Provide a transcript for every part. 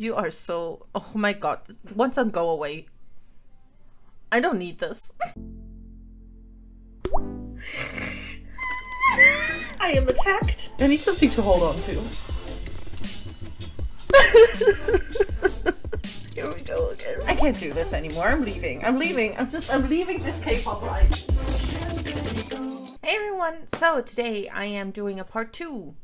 You are so. Oh my god. Wonsang, go away. I don't need this. I am attacked. I need something to hold on to. Here we go again. I can't do this anymore. I'm leaving. I'm leaving. I'm just, I'm leaving this K-pop life. Hey everyone. So today I am doing a part two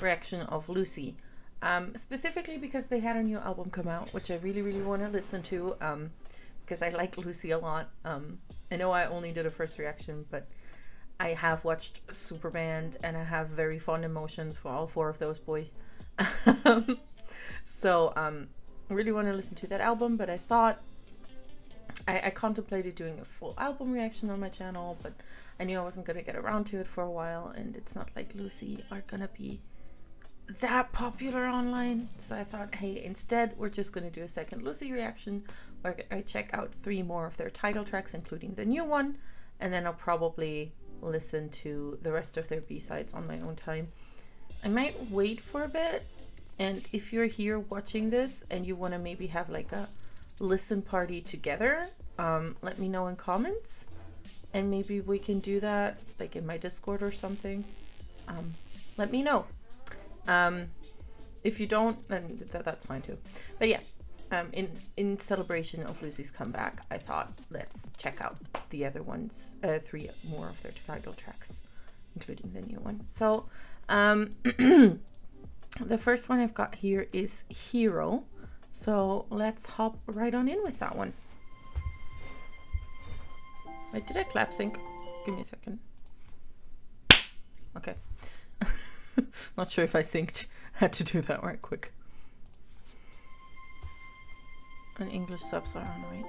reaction of Lucy. Um, specifically because they had a new album come out, which I really, really want to listen to. Um, because I like Lucy a lot. Um, I know I only did a first reaction, but I have watched Superband and I have very fond emotions for all four of those boys. so um, really want to listen to that album, but I thought I, I, contemplated doing a full album reaction on my channel, but I knew I wasn't gonna get around to it for a while, and it's not like Lucy are gonna be that popular online. So I thought, hey, instead we're just gonna do a second Lucy reaction where I check out three more of their title tracks, including the new one, and then I'll probably listen to the rest of their B-sides on my own time. I might wait for a bit and if you're here watching this and you want to maybe have like a listen party together, um, let me know in comments and maybe we can do that like in my Discord or something. Um, let me know. Um, if you don't, then th that's fine too. But yeah, um, in in celebration of Lucy's comeback, I thought let's check out the other ones, uh, three more of their title tracks, including the new one. So, um, the first one I've got here is Hero. So let's hop right on in with that one. Wait, did I clap sync? Give me a second. Okay. Not sure if I synced. Had to do that right quick. And English subs are on, right?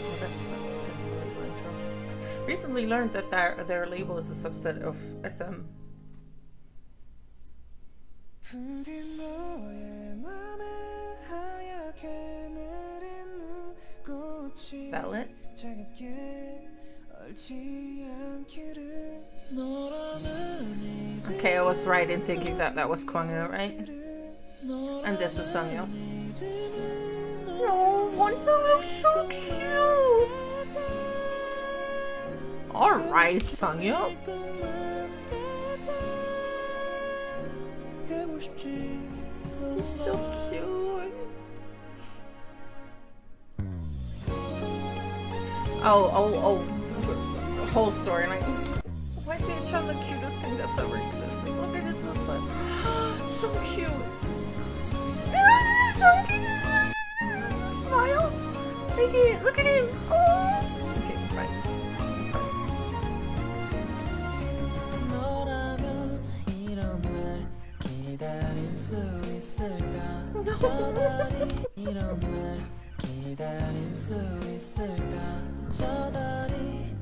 Oh, that's the, that's the label intro. Recently learned that their, their label is a subset of SM. Ballot? Okay, I was right in thinking that that was Kwangyo, right? And this is Sungyo. No, Wonsang looks so cute! Alright, Sungyo. He's so cute. Oh, oh, oh whole story. Like, why is Chan the cutest thing that's ever existed? Look at his little one. so cute. so cute. Smile. Look at Look at him. Oh. Okay, fine. No.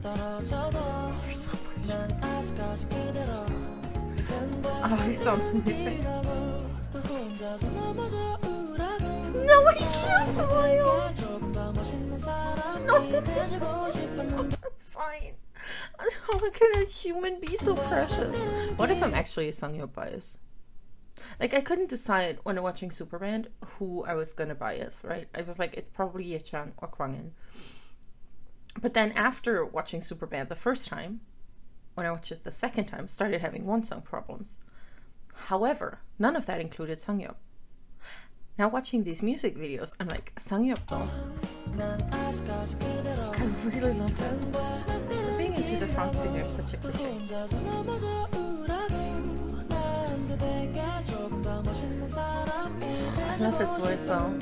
You're so precious. Oh, he sounds amazing. No, he smile. No. Fine. How can a human be so precious? What if I'm actually a Sungyo bias? Like I couldn't decide when watching Superband who I was gonna bias, right? I was like, it's probably Ye-chan or Kwangil. But then after watching Superband the first time, when I watched it the second time, started having Wonsang problems. However, none of that included Sungyeop. Now watching these music videos, I'm like, Sungyeop though. I really love that. Being into the front singer is such a cliche. I love his voice though.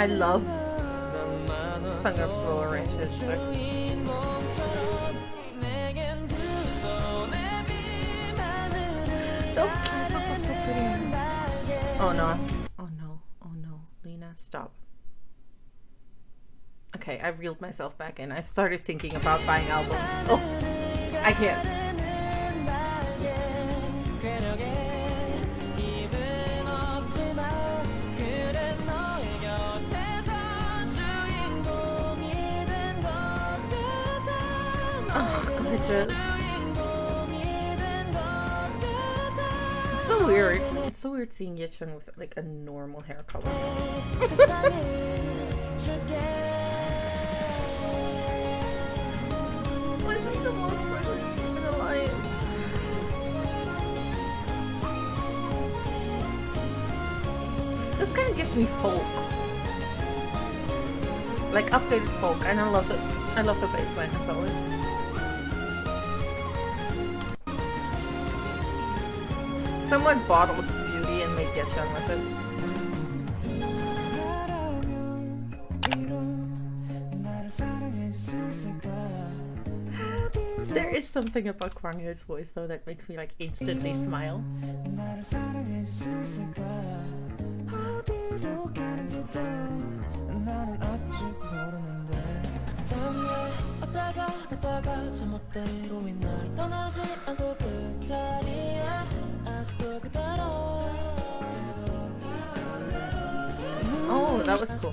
I love Sungup's lower ranges. Those glasses are so pretty. Oh no. Oh no. Oh no. Lena, stop. Okay, I reeled myself back in. I started thinking about buying albums. Oh, I can't. It's so weird. It's so weird seeing Yechan with like a normal hair color. Was he the most brilliant human alive? This kind of gives me folk. Like updated folk, and I love the I love the bass line as always. Someone bottled beauty and made Yechan with it. There is something about Kwangyo's voice though that makes me like instantly smile. That was cool.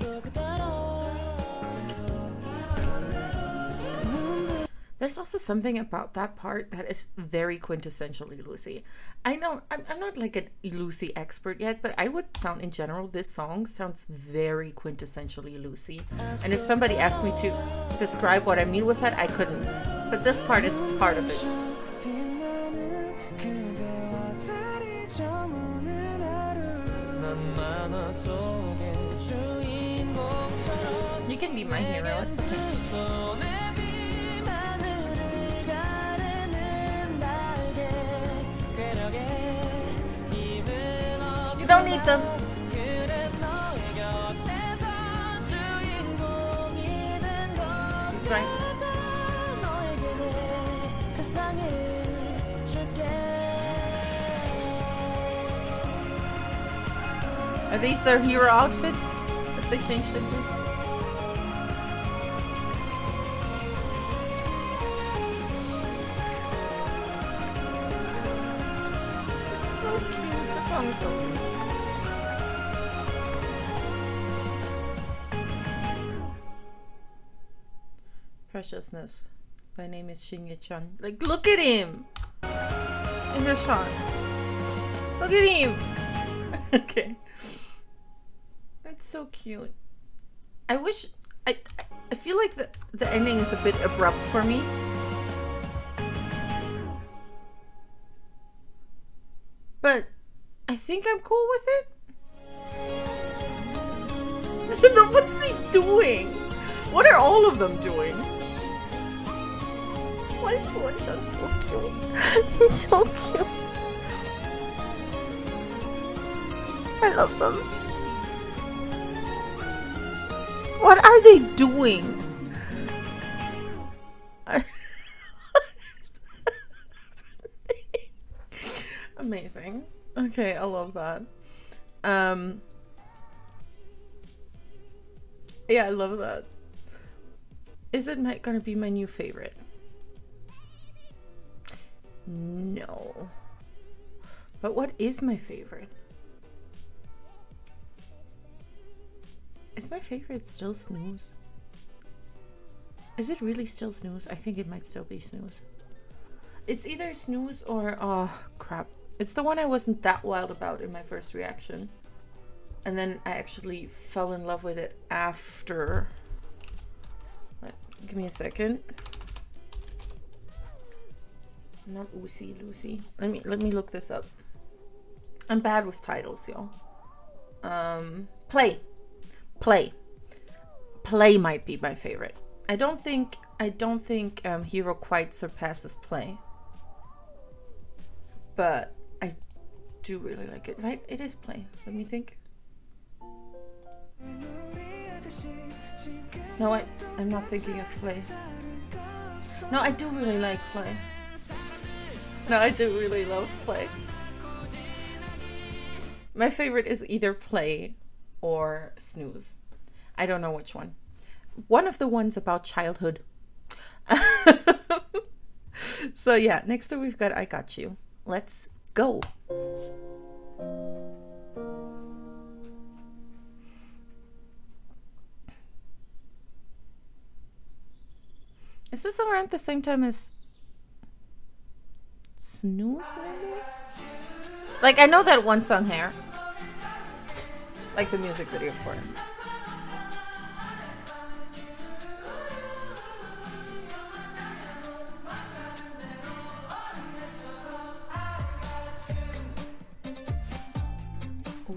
There's also something about that part that is very quintessentially Lucy. I know I'm, I'm not like an Lucy expert yet, but I would sound in general, this song sounds very quintessentially Lucy. And if somebody asked me to describe what I mean with that, I couldn't. But this part is part of it. You can be my hero, it's okay. You don't need them. He's right. Are these their hero outfits that they changed into? Cute. Preciousness. My name is Shin Chan. Like, look at him! In the shot. Look at him! okay. That's so cute. I wish I I feel like the the ending is a bit abrupt for me. But I think I'm cool with it. What's he doing? What are all of them doing? Why is one so cute? He's so cute. I love them. What are they doing? Amazing. Okay, I love that. Um Yeah, I love that. Is it my, gonna be my new favorite? No. But what is my favorite? Is my favorite still Snooze? Is it really still Snooze? I think it might still be Snooze. It's either Snooze or... Oh, crap. It's the one I wasn't that wild about in my first reaction. And then I actually fell in love with it after. Give me a second. Not Lucy, Lucy. Let me let me look this up. I'm bad with titles, y'all. Um, play, play, play might be my favorite. I don't think I don't think um, Hero quite surpasses play, but I do really like it. Right? It is play. Let me think. No, I, I'm not thinking of play. No, I do really like play. No, I do really love play. My favorite is either play or snooze. I don't know which one. One of the ones about childhood. so yeah, next up we've got I Got You. Let's go. Is this around the same time as Snooze, maybe? Like, I know that one song here. Like the music video for it.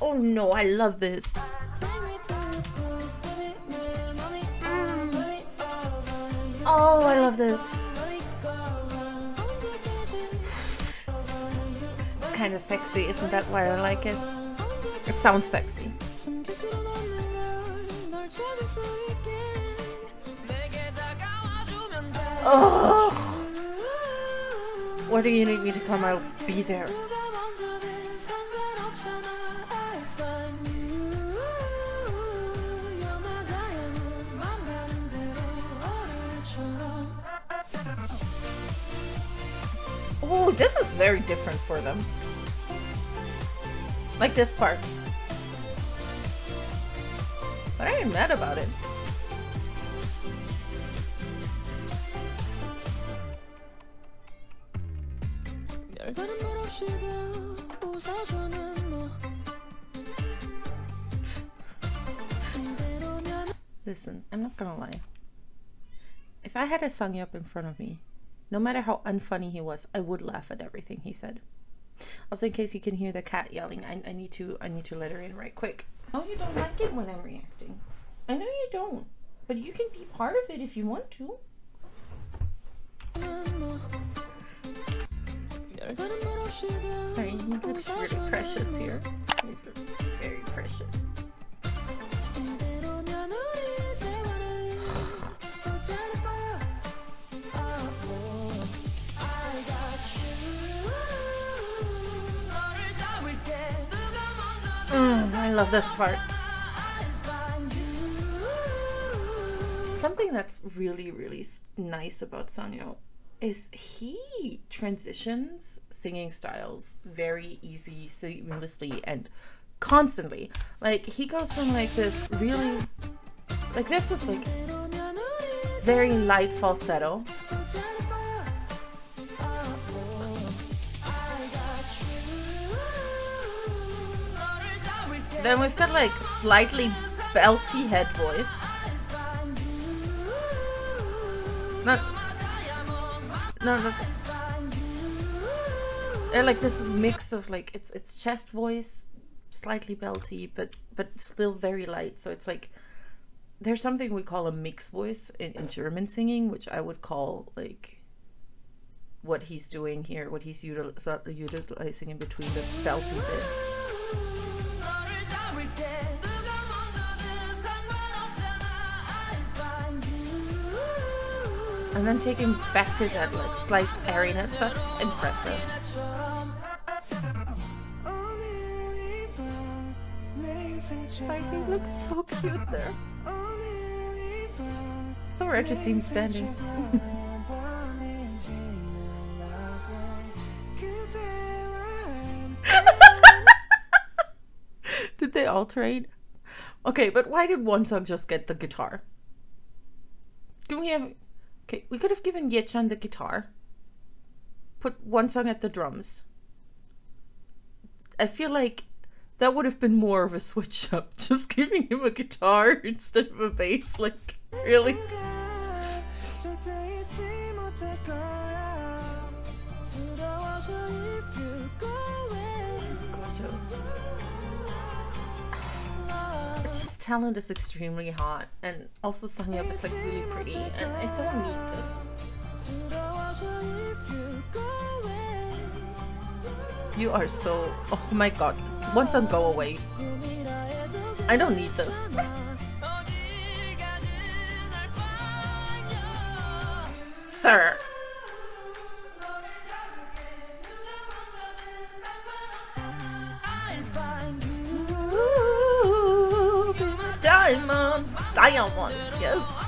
Oh no, I love this. Mm. Oh, I love this. It's kind of sexy, isn't that why I like it? It sounds sexy. Ugh. What do you need me to come out? Be there. This is very different for them. Like this part. But I ain't mad about it. Listen, I'm not gonna lie. If I had a song up in front of me, no matter how unfunny he was, I would laugh at everything he said. Also, in case you can hear the cat yelling, I, I need to I need to let her in right quick. Oh, you don't like it when I'm reacting. I know you don't, but you can be part of it if you want to. Sorry, he looks really precious here. He's very precious. Mm, I love this part. Something that's really, really nice about Sanyo is he transitions singing styles very easy, seamlessly, and constantly. Like, he goes from like this really, like, this is like very light falsetto then we've got like slightly belty head voice. Not, no, no, they're like this mix of like it's it's chest voice, slightly belty, but but still very light. So it's like there's something we call a mix voice in, in German singing, which I would call like what he's doing here, what he's util- utilizing in between the belty bits. And then taking back to that like slight airiness, that's impressive. Like he looks so cute there. So rare to see him standing. Did they alternate? Okay, but why did Wonsang just get the guitar? Do we have? Okay, we could have given Yechan the guitar. Put Wonsang at the drums. I feel like that would have been more of a switch up. Just giving him a guitar instead of a bass. Like, really? Just talent is extremely hot, and also Sangyup is like really pretty, and I don't need this. You are so. Oh my god. Once I go away. I don't need this. Sir. Diamond, diamond, yes.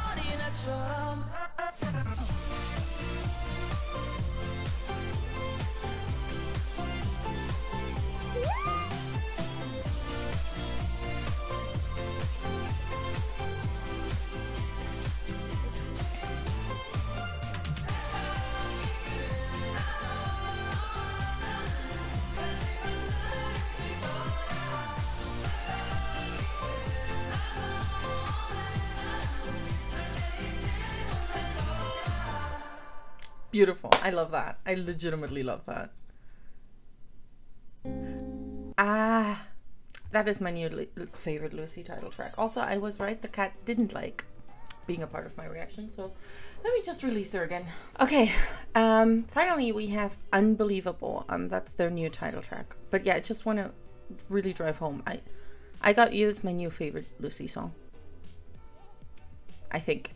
Beautiful. I love that. I legitimately love that. Ah, that is my new favorite Lucy title track. Also, I was right. The cat didn't like being a part of my reaction, so let me just release her again. Okay. Um. Finally, we have "Unbelievable." Um. That's their new title track. But yeah, I just want to really drive home. I, I got you. It's my new favorite Lucy song. I think.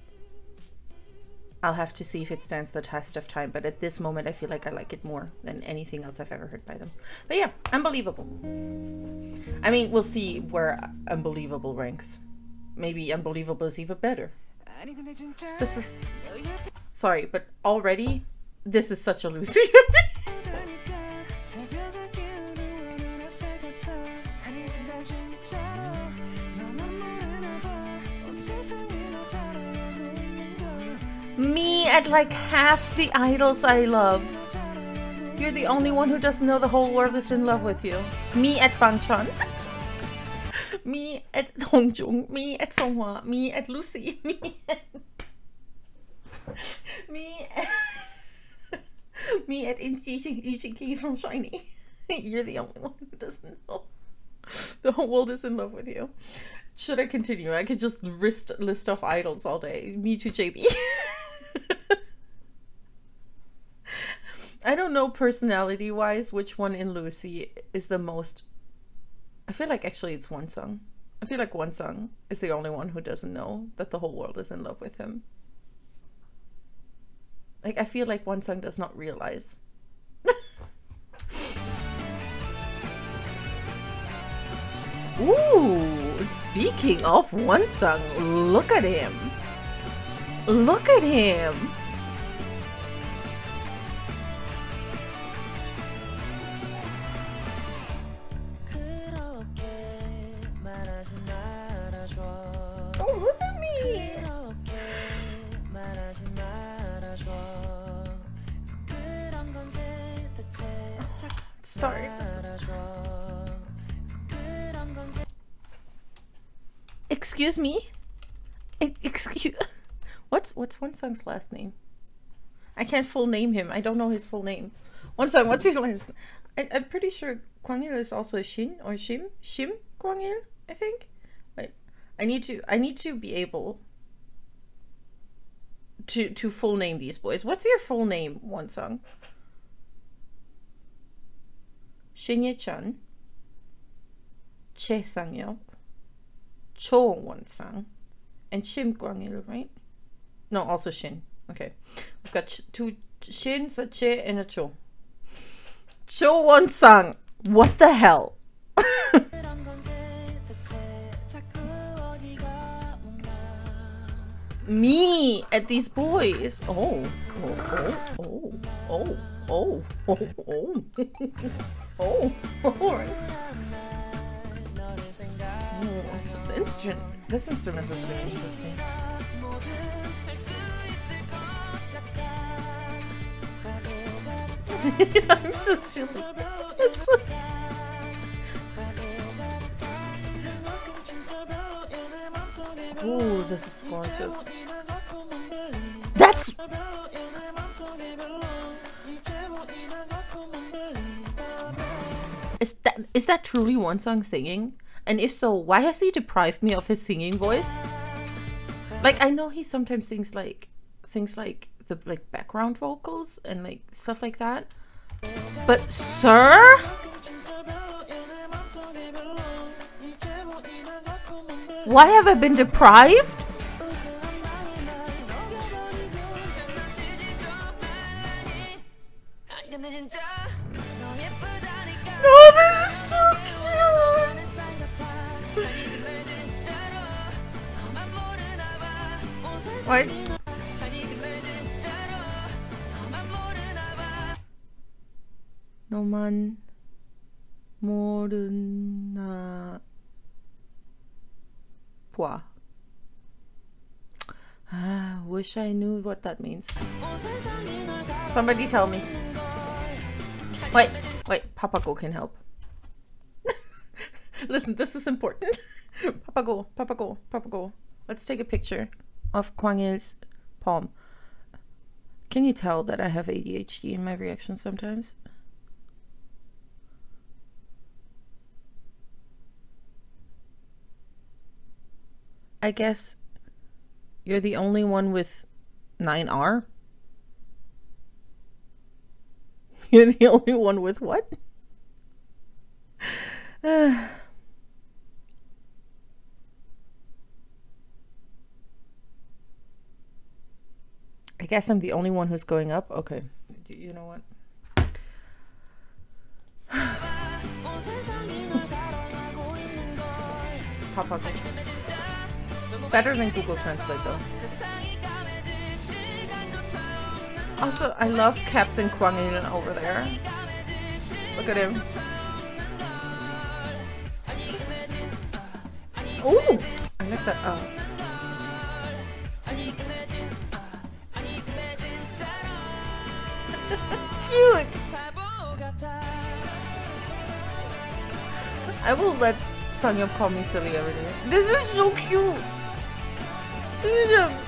I'll have to see if it stands the test of time, but at this moment, I feel like I like it more than anything else I've ever heard by them. But yeah, unbelievable. I mean, we'll see where unbelievable ranks. Maybe unbelievable is even better. This is sorry, but already this is such a Lucy. Me at like half the idols I love. You're the only one who doesn't know the whole world is in love with you. Me at Bangchan. me at Hongjoong. Me at Seonghwa. Me at Lucy. Me at... Me at... me at Ichiki from SHINee. You're the only one who doesn't know. The whole world is in love with you. Should I continue? I could just list list off idols all day. Me too, JB. I don't know personality wise which one in Lucy is the most. I feel like actually it's Wonsang. I feel like Wonsang is the only one who doesn't know that the whole world is in love with him. Like I feel like Wonsang does not realize. Ooh, speaking of Wonsang, look at him. Look at him. Song's last name? I can't full name him. I don't know his full name. Wonsang. What's his last? I, I'm pretty sure Kwangil is also Shin or Shim. Shim Kwangil. I think. Wait. I need to. I need to be able. To to full name these boys. What's your full name? One. Shin Ye Chan. Che Sang Yeop. Cho Won Sang. And Shim Kwangil, right? No, also shin. Okay. We've got two shin, a che, and a cho. Cho won sang. What the hell? Me at these boys. Oh, oh, oh, oh, oh, oh, oh, oh, oh, all right. Oh, the instrument, this instrument is so interesting. I'm so silly. It's so... Ooh, this is gorgeous. That's... Is that, is that truly Wonsang singing? And if so, why has he deprived me of his singing voice? Like I know he sometimes sings like sings like the like background vocals and like stuff like that. But sir Why have I been deprived? No, this is What? 너만 모르나 봐. Ah, wish I knew what that means. Somebody tell me. Wait, wait, Papago can help. Listen, this is important. Papago, Papago, Papago. Let's take a picture of Kwang Il's palm. Can you tell that I have ADHD in my reactions sometimes? I guess you're the only one with 9R? You're the only one with what? I guess I'm the only one who's going up. Okay. You know what? Papa. Better than Google Translate though. Also, I love Captain Kwang Il over there. Look at him. Ooh! I like that. Uh, cute! I will let Sangyup call me silly every day. This is so cute! Look at him!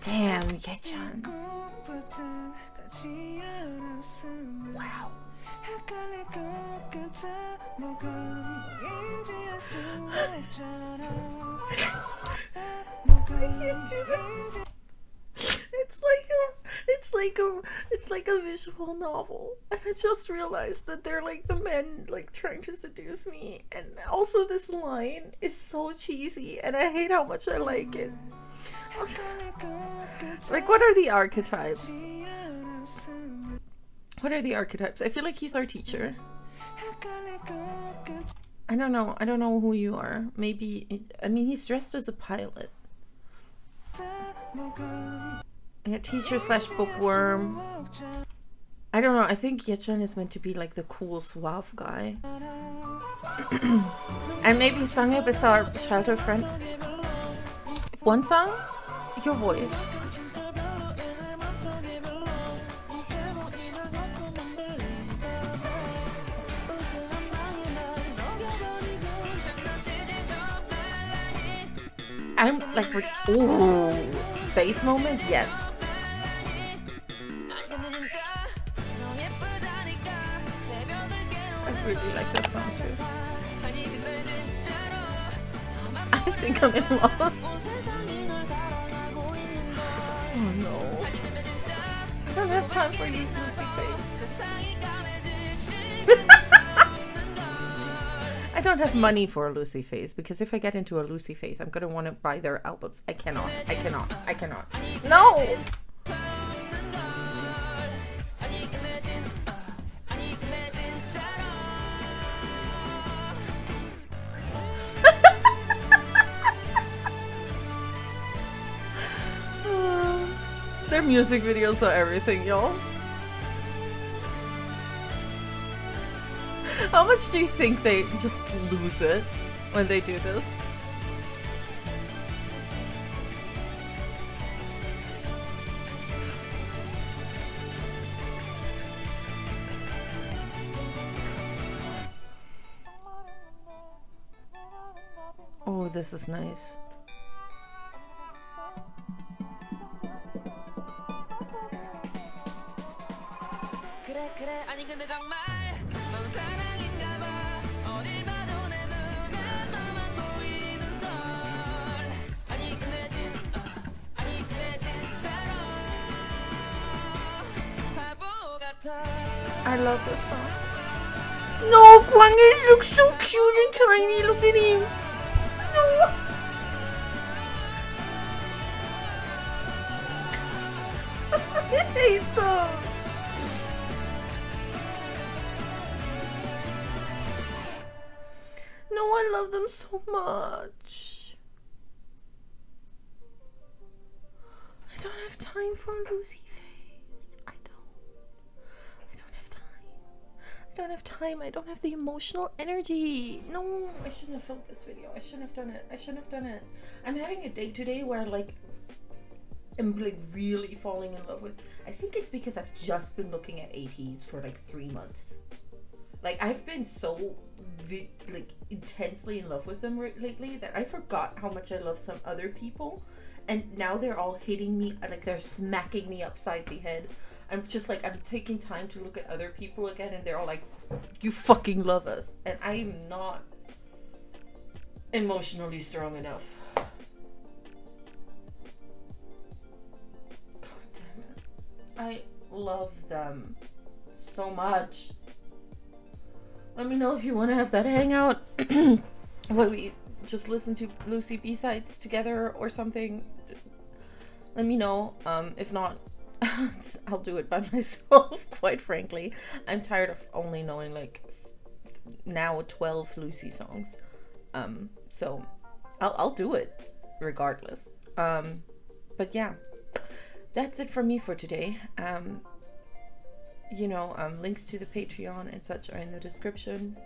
Damn, Yechan. Wow. It's like a, it's like a, it's like a visual novel, and I just realized that they're like the men like trying to seduce me, and also this line is so cheesy, and I hate how much I like it. like, what are the archetypes? What are the archetypes? I feel like he's our teacher. I don't know. I don't know who you are. Maybe... I mean, he's dressed as a pilot. Yeah, teacher slash bookworm. I don't know. I think Yechan is meant to be like the cool, suave guy. and maybe Sangyup is our childhood friend. Wonsang? Your voice. I'm like, ooh, face moment? Yes. I really like this song too. I think I'm in love. Oh no. I don't have time for you, Lucy Face. I don't have money for a Lucy phase because if I get into a Lucy phase, I'm gonna want to buy their albums. I cannot. I cannot. I cannot. No! Their music videos are everything, y'all. How much do you think they just lose it when they do this? Oh, this is nice. I love this song. No, Kwang Il looks so cute and tiny. Look at him. No. I hate them. No one loved them so much. I don't have time for Lucy. Don't have time. I don't have the emotional energy. No, I shouldn't have filmed this video. I shouldn't have done it. I shouldn't have done it. I'm having a day today where like I'm like really falling in love with. I think it's because I've just been looking at ATEEZ for like three months. Like I've been so like intensely in love with them lately that I forgot how much I love some other people, and now they're all hitting me like they're smacking me upside the head. I'm just like I'm taking time to look at other people again, and they're all like, "You fucking love us," and I'm not emotionally strong enough. God damn it. I love them so much. Let me know if you want to have that hangout where we just listen to Lucy B sides together or something. Let me know. Um, if not, I'll do it by myself. Quite frankly, I'm tired of only knowing like now 12 Lucy songs. Um, so I'll I'll do it regardless. Um, but yeah, that's it from me for today. Um, you know, um, links to the Patreon and such are in the description.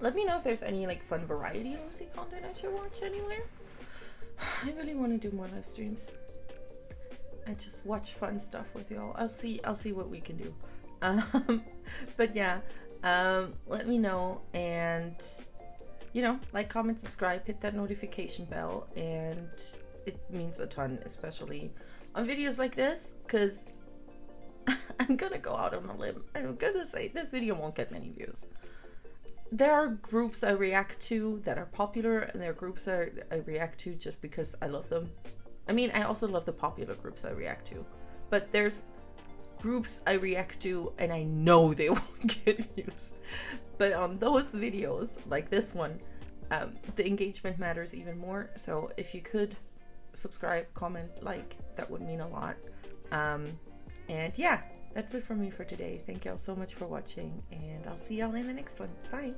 Let me know if there's any like fun variety Lucy content I should watch anywhere. I really want to do more live streams. I just watch fun stuff with y'all. I'll see. I'll see what we can do. Um, but yeah, um, let me know and you know, like, comment, subscribe, hit that notification bell, and it means a ton, especially on videos like this, because I'm gonna go out on a limb. I'm gonna say this video won't get many views. There are groups I react to that are popular, and there are groups I, I react to just because I love them. I mean, I also love the popular groups I react to, but there's groups I react to, and I know they won't get views. But on those videos, like this one, um, the engagement matters even more. So if you could subscribe, comment, like, that would mean a lot. Um, and yeah, that's it from me for today. Thank y'all so much for watching, and I'll see y'all in the next one. Bye.